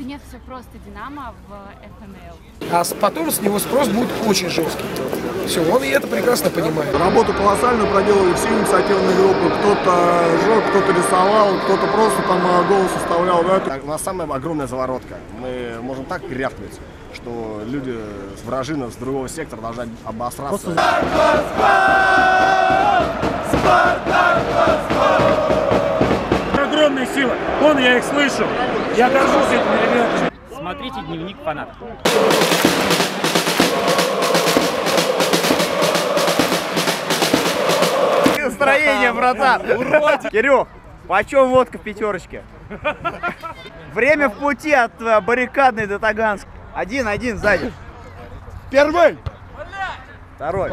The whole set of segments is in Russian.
Да нет, все просто. Динамо в ФНЛ. А потом с него спрос будет очень жесткий. Все, он и это прекрасно понимает. Работу колоссальную проделали все инициативные группы. Кто-то жег, кто-то рисовал, кто-то просто там э, голос составлял. Да? У нас самая огромная заворотка. Мы можем так рявкнуть, что люди с вражины, с другого сектора должны обосраться. огромная сила. Вон я их слышу. Я горжусь этими ребятами. Смотрите дневник фаната. Настроение, братан. Кирюх, почем водка в пятерочке? Время в пути от э, баррикадной до Таганска. Один, один сзади. Первый! Второй.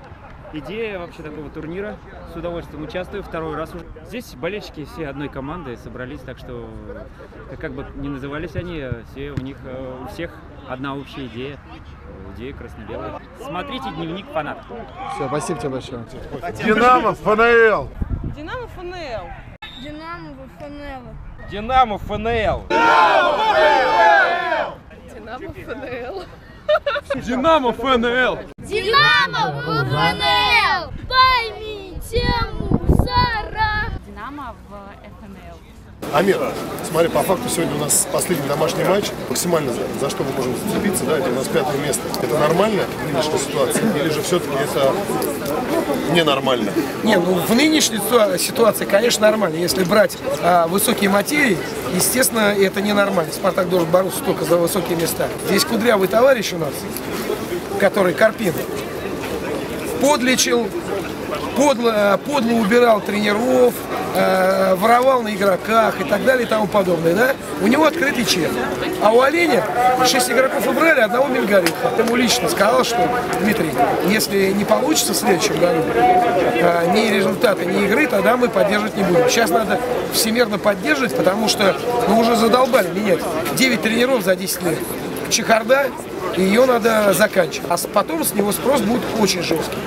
идея вообще такого турнира. С удовольствием участвую второй раз уже. Здесь болельщики все одной команды собрались, так что как, как бы ни назывались они, все у них э, у всех одна общая идея. Э, Идея красно-белая. Смотрите дневник фаната. Все, спасибо тебе большое. Динамо, ФНЛ! Динамо ФНЛ. Динамо в ФНЛ. Динамо ФНЛ. Динамо ФНЛ. Динамо ФНЛ. Динамо в ФНЛ. Поймите мусора. Динамо в ФНЛ. Амир, смотри, по факту сегодня у нас последний домашний матч. Максимально за, за что мы можем зацепиться, да, это у нас пятое место. Это нормально в нынешней ситуации? Или же все-таки это ненормально? Не, ну в нынешней ситуа- ситуации, конечно, нормально. Если брать а, высокие материи, естественно, это ненормально. Спартак должен бороться только за высокие места. Здесь кудрявый товарищ у нас, который Карпин, подлечил, подло, подло убирал тренеров, э, воровал на игроках и так далее и тому подобное, да? У него открытый чек. А у Оленя шесть игроков убрали, одного Мингариха. Ты ему лично сказал, что, Дмитрий, если не получится в следующем году э, ни результата, ни игры, тогда мы поддерживать не будем. Сейчас надо всемирно поддерживать, потому что ну, уже задолбали менять. 9 тренеров за 10 лет. Чехарда, и ее надо заканчивать. А потом с него спрос будет очень жесткий.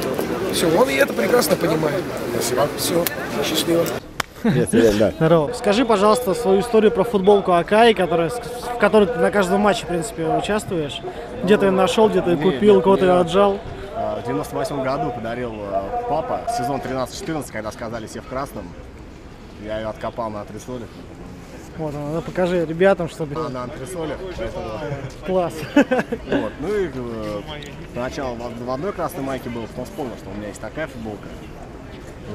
Все, он и это прекрасно понимает. Спасибо. Все, счастливо. Здорово. Скажи, пожалуйста, свою историю про футболку Акаи, которая, в которой ты на каждом матче, в принципе, участвуешь. Где ты ее нашел, где ты ее купил, кого-то ее отжал. А, В 98 году подарил э, папа сезон 13-14, когда сказали все в красном. Я ее откопал на антресолях. Вот, ну, покажи ребятам, чтобы... А, на антресолях, поэтому... Класс. Вот. Ну и э, сначала в в одной красной майке был, потом вспомнил, что у меня есть такая футболка.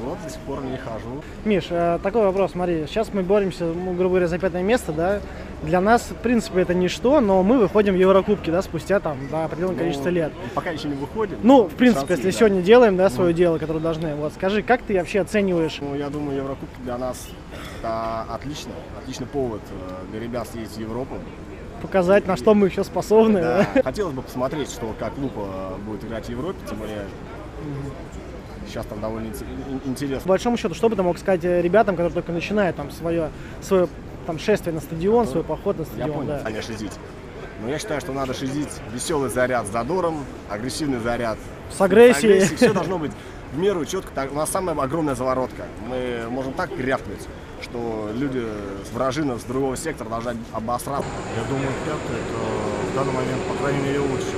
Вот до сих пор не хожу. Миш, э, такой вопрос, смотри, сейчас мы боремся, ну, грубо говоря, за пятое место, да? Для нас, в принципе, это ничто, но мы выходим в Еврокубки, да, спустя там, да, определенное количество лет. Пока еще не выходим. Ну, в принципе, шансы если да. сегодня делаем, да, свое дело, которое должны, вот скажи, как ты вообще оцениваешь Ну, я думаю, Еврокубки для нас это отлично. Отличный повод э, для ребят съездить в Европу. показать, на что мы еще способны? Да. да? Хотелось бы посмотреть, что как клуб будет играть в Европе, тем более сейчас там довольно ин- ин- По интересно. большому счету, что бы ты мог сказать э, ребятам, которые только начинают там свое, свое там шествие на стадион, свой поход на Я стадион, понял, да. Аня, шизить. Но я считаю, что надо шизить веселый заряд с задором, агрессивный заряд С агрессией. Все должно быть в меру четко. Так, У нас самая огромная заворотка. Мы можем так рявкнуть, что люди с вражины, с другого сектора должны обосраться. Я думаю, пятый это в данный момент, по крайней мере, лучше.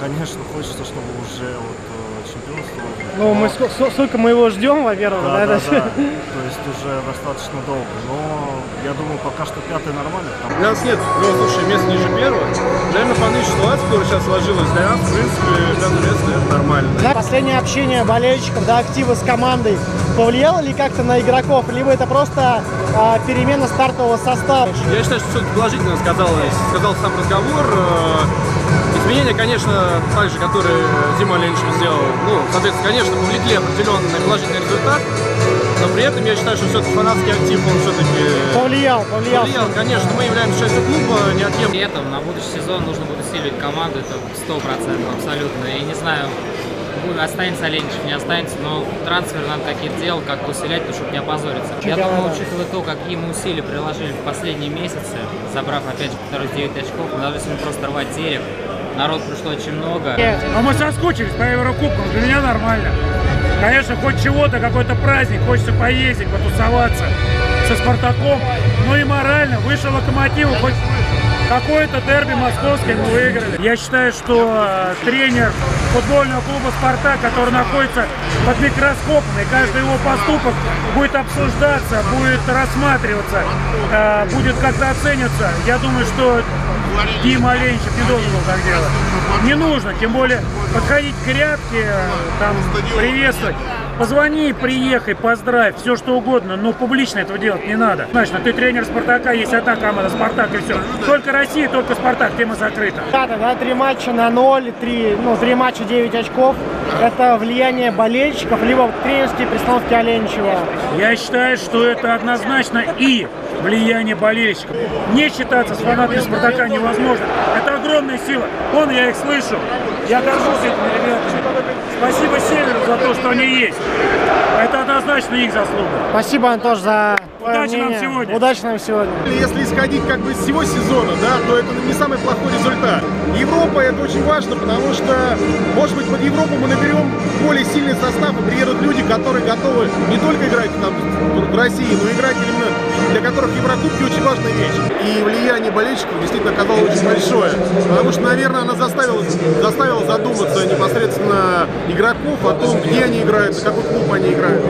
Конечно, хочется, чтобы уже вот э, чемпионство. Ну, мы ск- ск- сколько мы его ждем, во-первых, Да, да, да, да. То есть уже достаточно долго. Но я думаю, пока что пятый нормально. У нас нет, ну, слушай, мест ниже первого. Наверное, по нынешней ситуации, которая сейчас сложилась для нас, в принципе, пятое место это нормально. Да, Последнее общение болельщиков, да, актива с командой повлияло ли как-то на игроков, либо это просто а, перемена стартового состава? Я считаю, что все-таки положительно сказалось, сказал сам разговор. Э, Изменения, конечно, так же, которые Дима Леничев сделал, ну, соответственно, конечно, повлекли определенный положительный результат. но при этом я считаю, что все-таки фанатский актив, он все-таки Повлиял, повлиял. повлиял, конечно, мы являемся частью клуба, неотъемлемой. При этом на будущий сезон нужно будет усиливать команду, это сто процентов абсолютно. И не знаю, останется Оленичев, не останется, но трансфер надо какие-то делать, как усилять, чтобы не опозориться. Я думаю, учитывая то, какие мы усилия приложили в последние месяцы, забрав опять же второй 9 очков, мы должны просто рвать терек. Народ пришло очень много. Но мы соскучились по Еврокубкам, для меня нормально. Конечно, хоть чего-то, какой-то праздник, хочется поездить, потусоваться со Спартаком. Ну и морально, вышел Локомотиву, хоть какое-то дерби московское мы выиграли. Я считаю, что э, тренер футбольного клуба «Спартак», который находится под микроскопом, и каждый его поступок будет обсуждаться, будет рассматриваться, э, будет как-то оцениваться. Я думаю, что Дима Оленичев не должен был так делать. Не нужно, тем более подходить к грядке, э, там, приветствовать. Позвони, приехай, поздравь, все что угодно, но публично этого делать не надо. Значит, ты тренер Спартака, есть одна команда, Спартак и все. Только Россия, только Спартак, тема закрыта. Да, да, три матча на ноль, три, ну, три матча 9 очков. Это влияние болельщиков, либо тренерские пристановки Оленичева. Я считаю, что это однозначно и влияние болельщиков. Не считаться с фанатами Спартака невозможно. Это огромная сила. Вон я их слышу. Я горжусь этими ребятами. Спасибо Северу за то, что они есть. Это однозначно их заслуга. Спасибо, Антош, за Удачи нам сегодня. Удачи нам сегодня. Если исходить как бы из всего сезона, да, то это не самый плохой результат. Европа это очень важно, потому что, может быть, под Европу мы наберем более сильный состав и приедут люди, которые готовы не только играть там в России, но и играть Еврокубки очень важная вещь. И влияние болельщиков действительно оказалось очень большое. Потому что, наверное, она заставила, заставила задуматься непосредственно игроков о том, где они играют, за какой клуб они играют.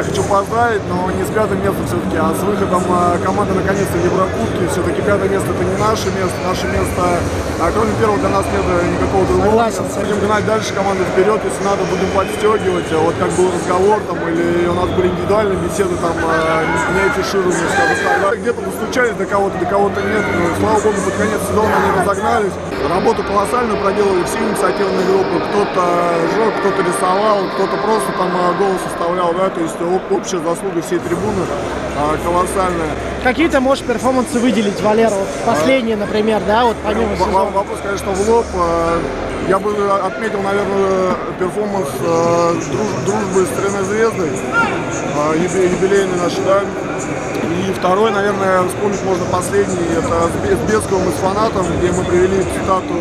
Тебя хочу поздравить, но не с пятым местом все-таки, а с выходом э, команды наконец-то в Еврокубки. Все-таки пятое место это не наше место, наше место, а кроме первого для нас нет э, никакого другого. Согласен. Будем гнать дальше команду вперед, если надо, будем подстегивать. А Вот как был разговор там, или у нас были индивидуальные беседы, там, э, не афишированные, скажем так. Где-то достучались до кого-то, до кого-то нет. Но, слава богу, под конец сезона они разогнались. Работу колоссальную проделали все инициативные группы. Кто-то жег, кто-то рисовал, кто-то просто там э, голос составлял, да, то есть общая заслуга всей трибуны э, колоссальная. Какие ты можешь перформансы выделить, Валера? Вот последние, например, да, вот помимо сезона. Вопрос, конечно, в лоб. Э, Я бы отметил, наверное, перформанс друж- дружбы с Тройной Звездой, юбилейный наш, да. И второй, наверное, вспомнить можно последний, это с Бе- с Бесковым и с фанатом, где мы привели цитату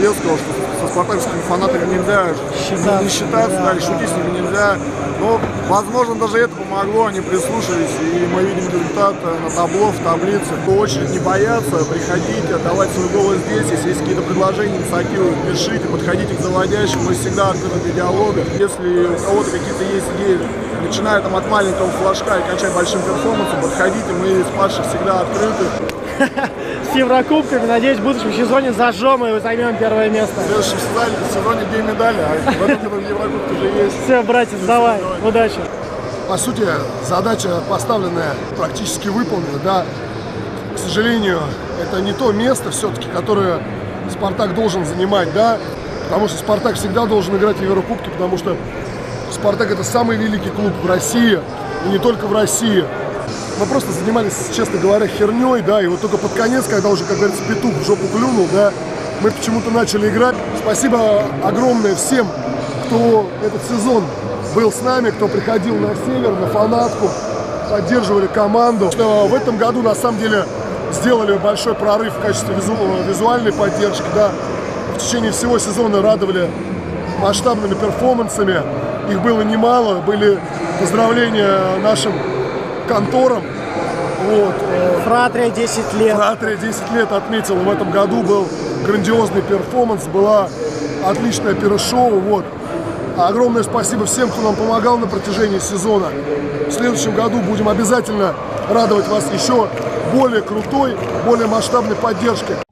Бескова, что со спартакскими фанатами нельзя Считаться, не считаться, да, да, и да. шутить с ними нельзя. Но, возможно, даже это помогло, они прислушались, и мы видим результат э, на табло, в таблице. В очередь не бояться, приходите, отдавать свой голос здесь. Если есть какие-то предложения, инициативы, пишите, подходите к заводящим, мы всегда открыты для диалога. Если у кого-то какие-то есть идеи, начиная там от маленького флажка и кончая большим перформансом, подходите, мы с Пашей всегда открыты. С Еврокубками, надеюсь, в будущем сезоне зажжем и займем первое место. В следующем сезоне, две медали, а в этом году уже есть. Все, братец, давай, удачи. По сути, задача поставленная практически выполнена, да. К сожалению, это не то место все-таки, которое Спартак должен занимать, да. Потому что Спартак всегда должен играть в Еврокубке, потому что Спартак это самый великий клуб в России, и не только в России. Мы просто занимались, честно говоря, херней, да, и вот только под конец, когда уже, как говорится, петух в жопу клюнул, да, мы почему-то начали играть. Спасибо огромное всем, кто этот сезон был с нами, кто приходил на север, на фанатку, поддерживали команду. В этом году, на самом деле, сделали большой прорыв в качестве визу- визуальной поддержки, да. В течение всего сезона радовали масштабными перформансами. Их было немало, были поздравления нашим конторам. Вот. э, Фратрия 10 лет. Фратрия 10 лет отметил в этом году, был грандиозный перформанс, была отличное пиро-шоу. Вот. Огромное спасибо всем, кто нам помогал на протяжении сезона. В следующем году будем обязательно радовать вас еще более крутой, более масштабной поддержкой.